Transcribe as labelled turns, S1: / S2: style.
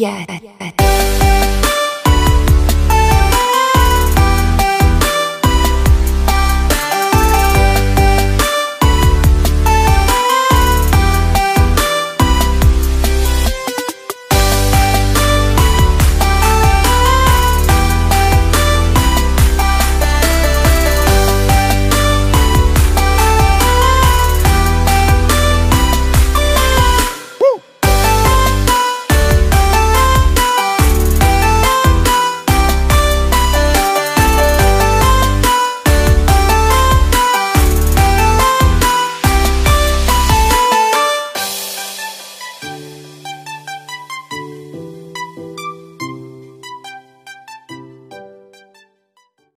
S1: yeah.